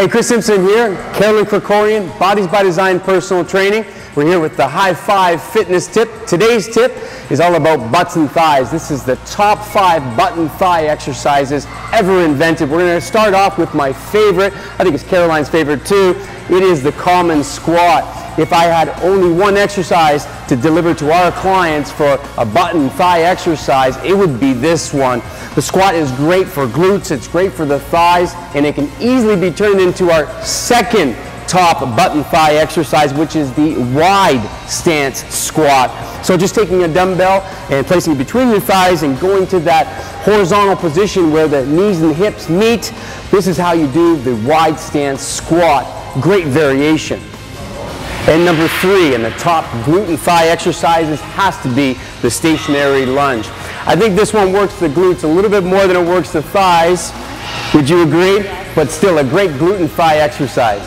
Hey, Kris Simpson here, Carolyn Krikorian, Bodies by Design Personal Training. We're here with the High Five Fitness Tip. Today's tip is all about butts and thighs. This is the top five butt and thigh exercises ever invented. We're going to start off with my favorite. I think it's Caroline's favorite too. It is the common squat if I had only one exercise to deliver to our clients for a butt and thigh exercise, it would be this one. The squat is great for glutes, it's great for the thighs, and it can easily be turned into our second top butt and thigh exercise, which is the wide stance squat. So just taking a dumbbell and placing it between your thighs and going to that horizontal position where the knees and hips meet, this is how you do the wide stance squat. Great variation. And number three, in the top glute and thigh exercises has to be the stationary lunge. I think this one works the glutes a little bit more than it works the thighs. Would you agree? But still a great glute and thigh exercise.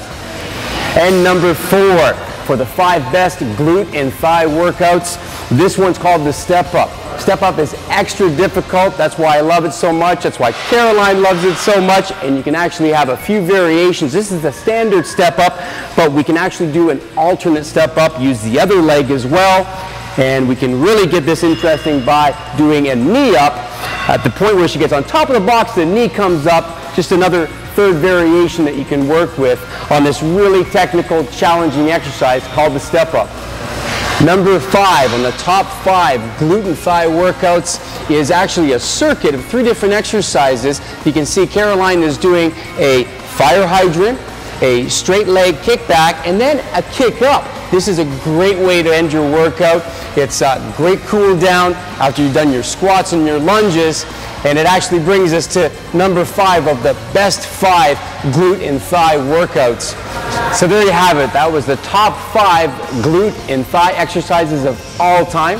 And number four, for the five best glute and thigh workouts, this one's called the step up. Step up is extra difficult. That's why I love it so much. That's why Caroline loves it so much. And you can actually have a few variations. This is the standard step up, but we can actually do an alternate step up, use the other leg as well. And we can really get this interesting by doing a knee up. At the point where she gets on top of the box, the knee comes up. Just another third variation that you can work with on this really technical, challenging exercise called the step up. Number five on the top five glute and thigh workouts is actually a circuit of three different exercises. You can see Caroline is doing a fire hydrant, a straight leg kickback, and then a kick up. This is a great way to end your workout. It's a great cool down after you've done your squats and your lunges. And it actually brings us to number five of the best five glute and thigh workouts. So there you have it. That was the top five glute and thigh exercises of all time.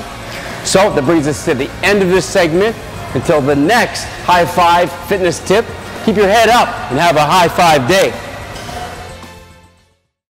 So that brings us to the end of this segment. Until the next high five fitness tip, keep your head up and have a high five day.